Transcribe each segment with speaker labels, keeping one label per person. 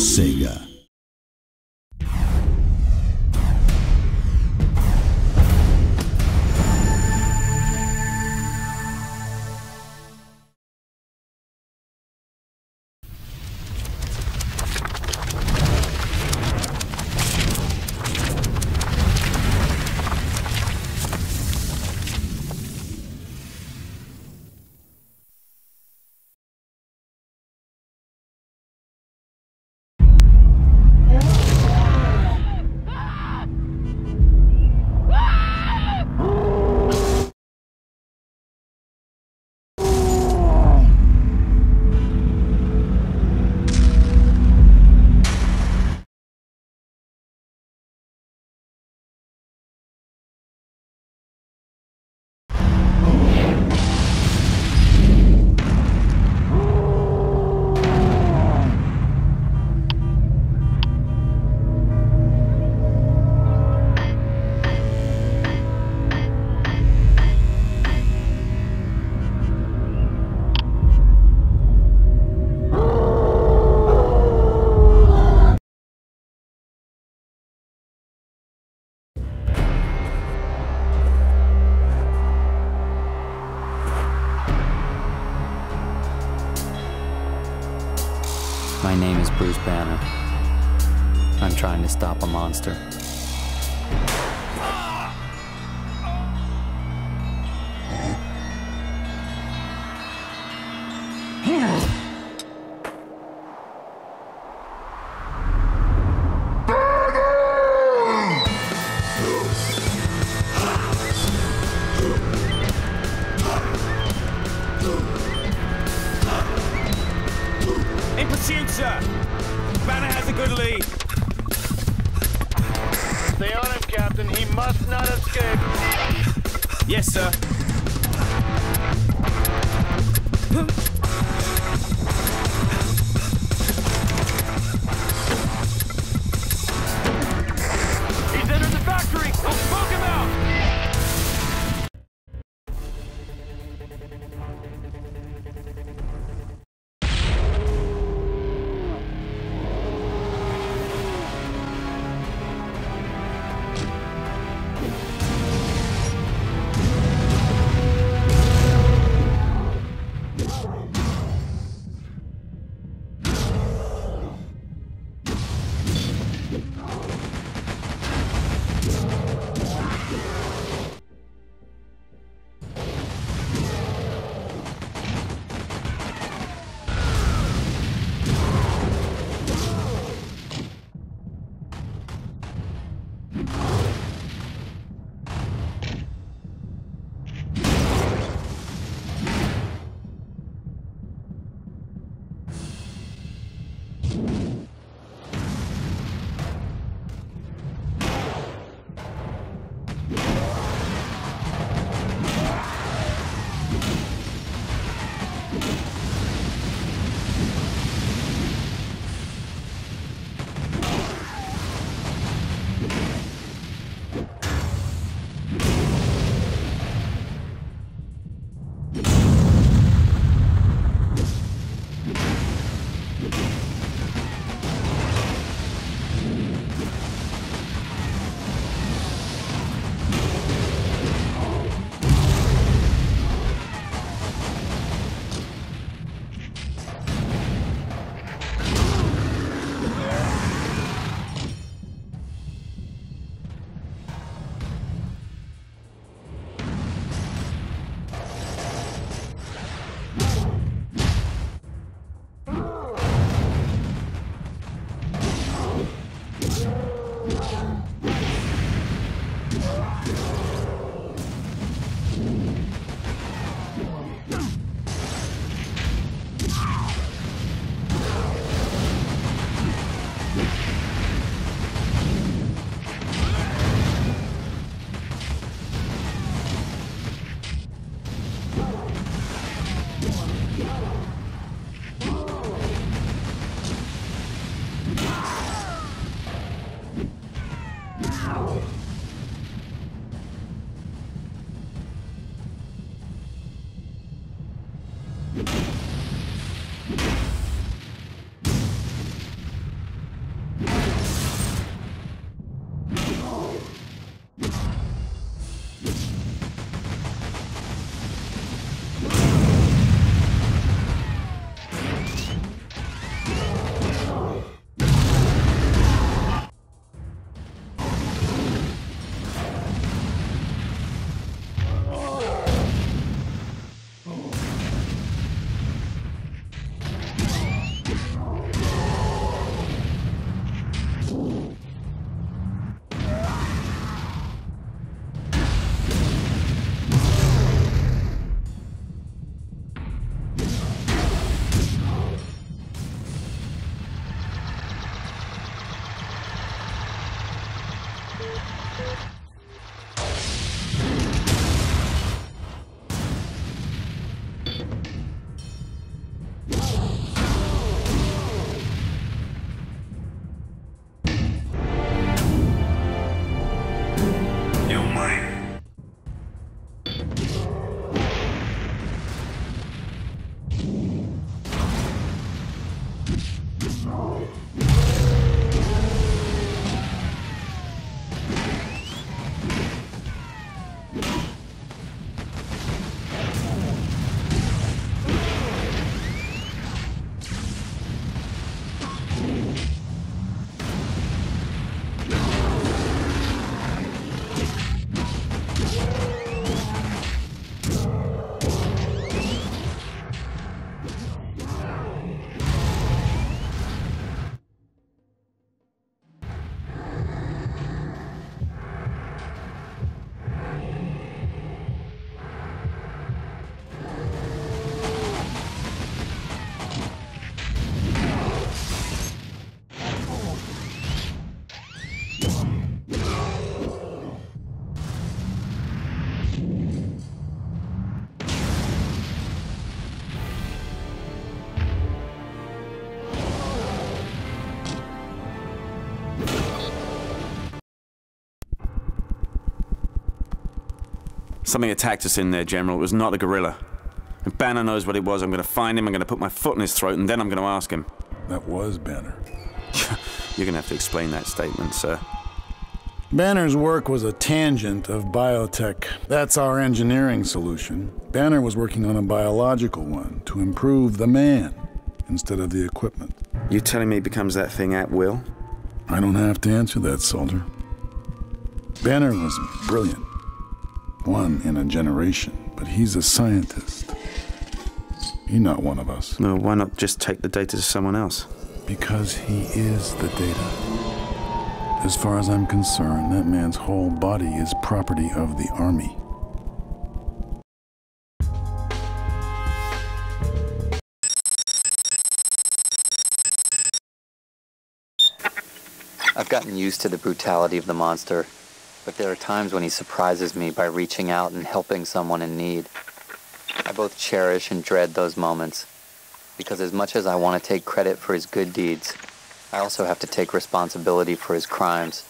Speaker 1: Sega.
Speaker 2: My name is Bruce Banner. I'm trying to stop a monster. Something attacked us in there, General. It was not a gorilla. If Banner knows what it was, I'm going to find him, I'm going to put my foot in his throat, and then I'm going to ask him.
Speaker 3: That was Banner.
Speaker 2: You're going to have to explain that statement, sir.
Speaker 3: Banner's work was a tangent of biotech. That's our engineering solution. Banner was working on a biological one to improve the man instead of the equipment.
Speaker 2: You telling me he becomes that thing at will?
Speaker 3: I don't have to answer that, soldier. Banner was brilliant. One in a generation, but he's a scientist. He's not one of us.
Speaker 2: No, why not just take the data to someone else?
Speaker 3: Because he is the data. As far as I'm concerned, that man's whole body is property of the Army.
Speaker 4: I've gotten used to the brutality of the monster, but there are times when he surprises me by reaching out and helping someone in need. I both cherish and dread those moments, because as much as I want to take credit for his good deeds, I also have to take responsibility for his crimes.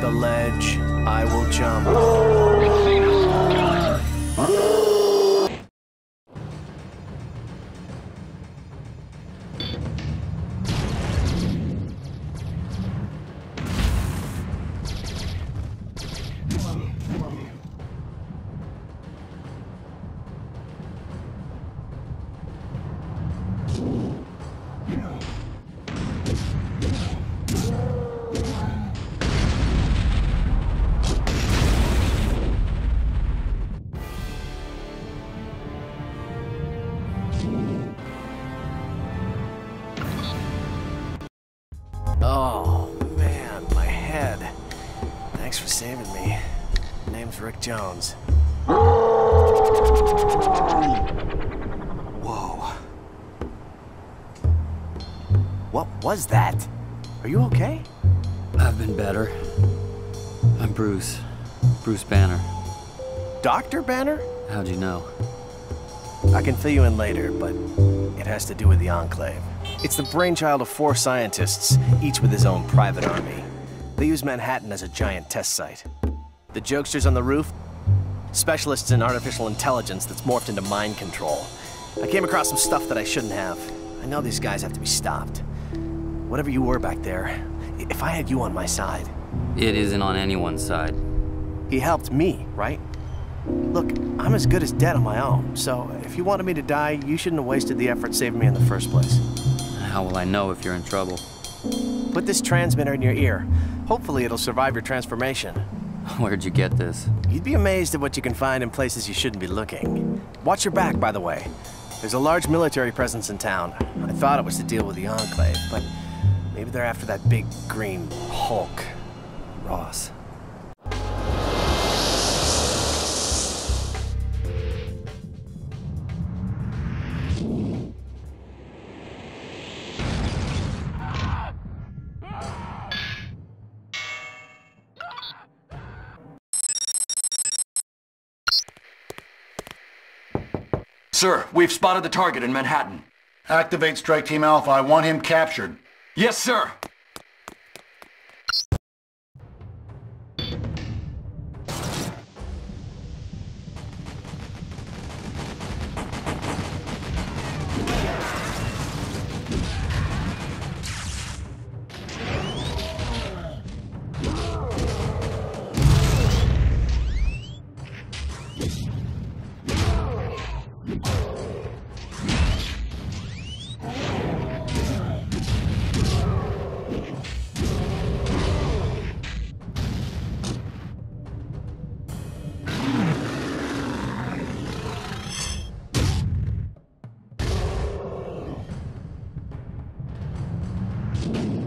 Speaker 5: The ledge,
Speaker 6: I will jump. Jones. Whoa. What was that? Are you okay?
Speaker 4: I've been better. I'm Bruce. Bruce Banner.
Speaker 6: Dr. Banner?
Speaker 4: How'd you know?
Speaker 6: I can fill you in later, but it has to do with the Enclave. It's the brainchild of four scientists, each with his own private army. They use Manhattan as a giant test site. The jokesters on the roof, specialists in artificial intelligence that's morphed into mind control. I came across some stuff that I shouldn't have. I know these guys have to be stopped. Whatever you were back there, if I had you on my side,
Speaker 4: It isn't on anyone's side.
Speaker 6: he helped me, right? Look, I'm as good as dead on my own, so if you wanted me to die, you shouldn't have wasted the effort saving me in the first place.
Speaker 4: How will I know if you're in trouble?
Speaker 6: Put this transmitter in your ear. Hopefully it'll survive your transformation.
Speaker 4: Where'd you get this?
Speaker 6: You'd be amazed at what you can find in places you shouldn't be looking. Watch your back, by the way. There's a large military presence in town. I thought it was to deal with the Enclave, but maybe they're after that big green Hulk. Ross.
Speaker 1: Sir, we've spotted the target in Manhattan.
Speaker 3: Activate Strike Team Alpha. I want him captured.
Speaker 1: Yes, sir.
Speaker 6: you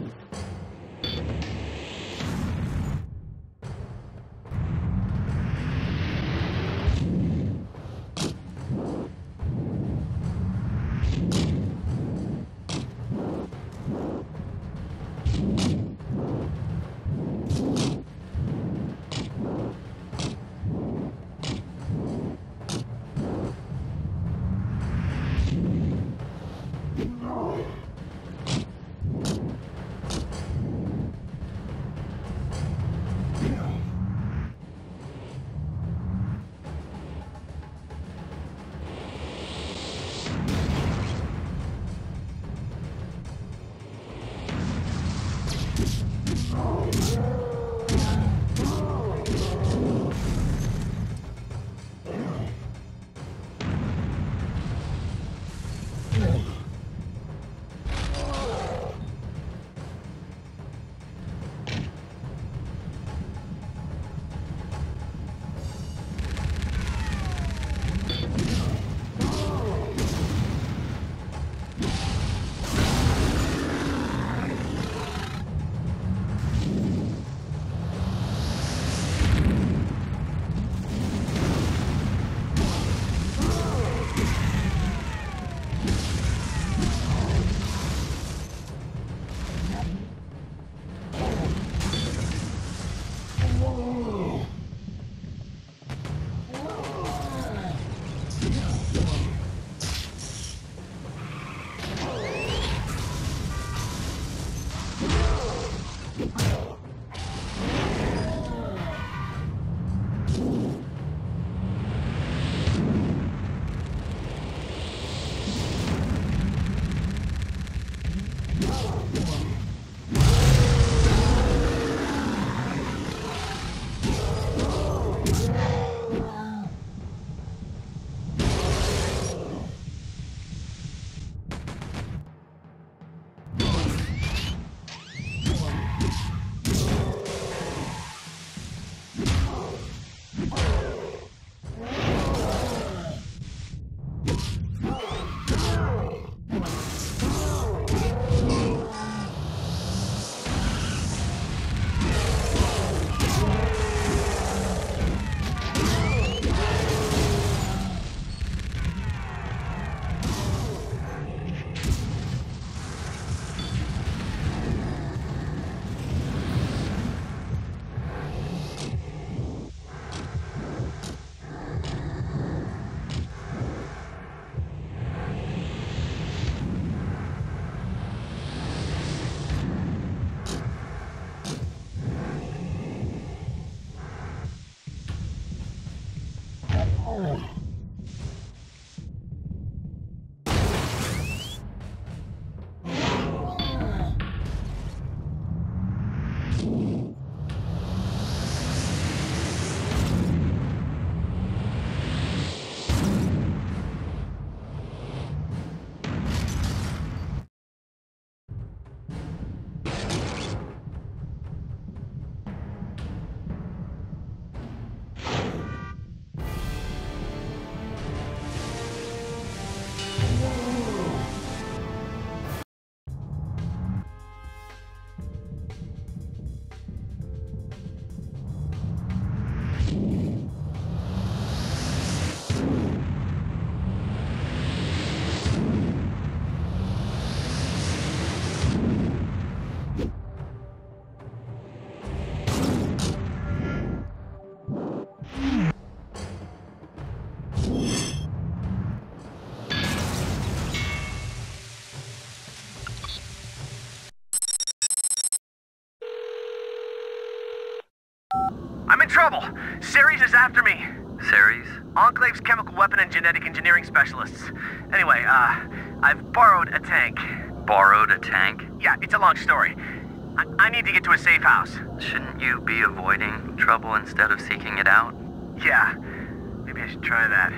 Speaker 6: Oh. Trouble. Ceres is after me.
Speaker 4: Ceres?
Speaker 6: Enclave's chemical weapon and genetic engineering specialists. Anyway, uh, I've borrowed a tank.
Speaker 4: Borrowed a tank?
Speaker 6: Yeah, it's a long story. I, I need to get to a safe house.
Speaker 4: Shouldn't you be avoiding trouble instead of seeking it out?
Speaker 6: Yeah, maybe I should try that.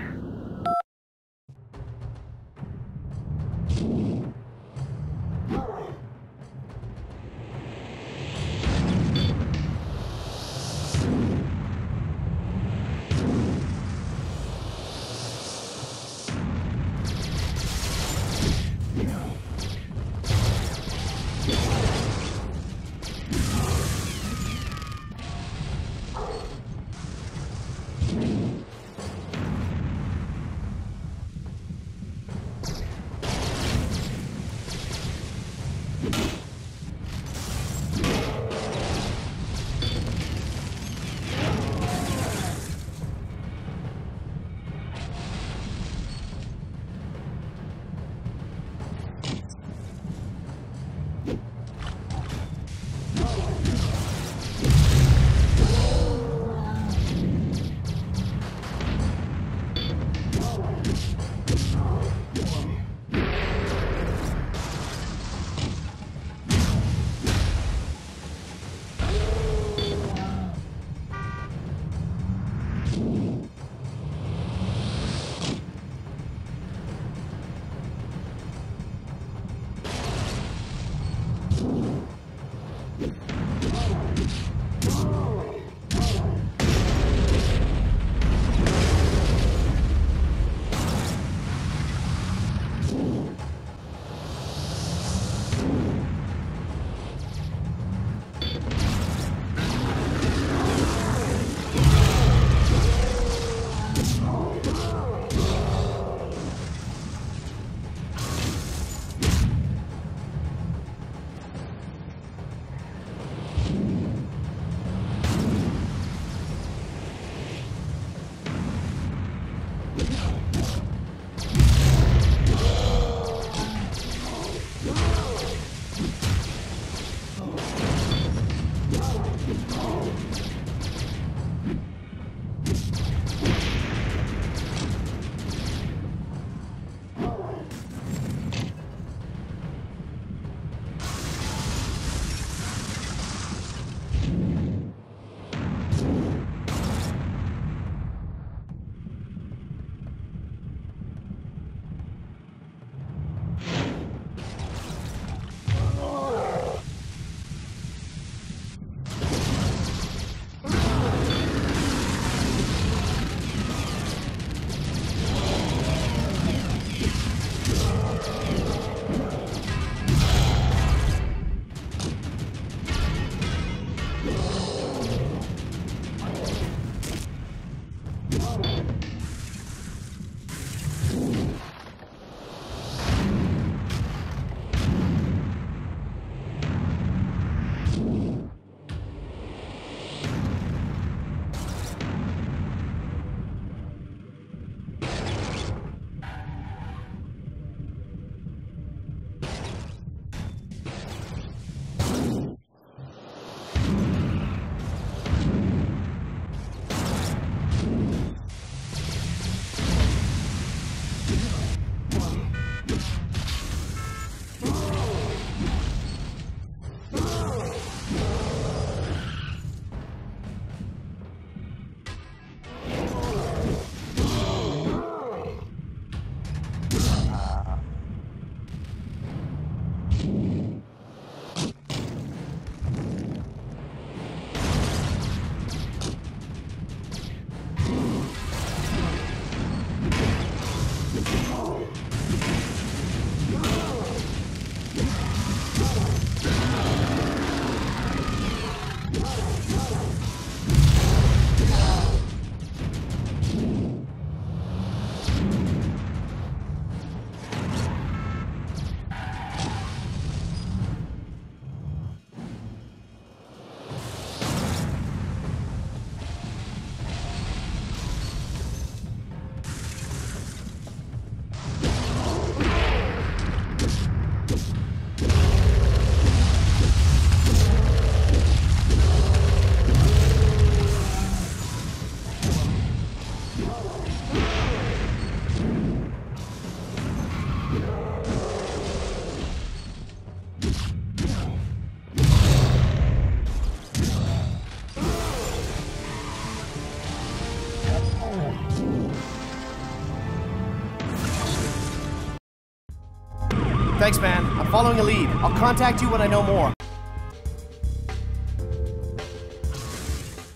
Speaker 6: Following a lead. I'll contact you when I know more.